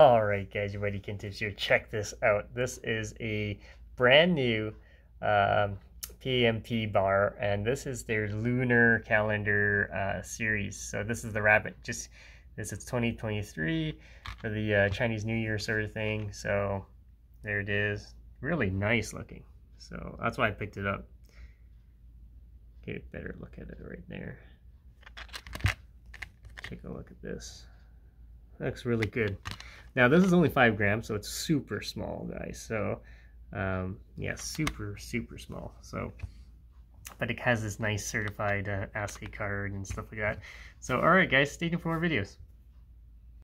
All right, guys, your buddy Kintips here. Check this out. This is a brand new um, PAMP bar, and this is their lunar calendar uh, series. So this is the rabbit. Just this is 2023 for the uh, Chinese New Year sort of thing. So there it is. Really nice looking. So that's why I picked it up. Get a better look at it right there. Take a look at this. Looks really good. Now this is only five grams, so it's super small, guys. So um, yeah, super, super small. So, but it has this nice certified uh, assay card and stuff like that. So all right, guys, stay tuned for more videos.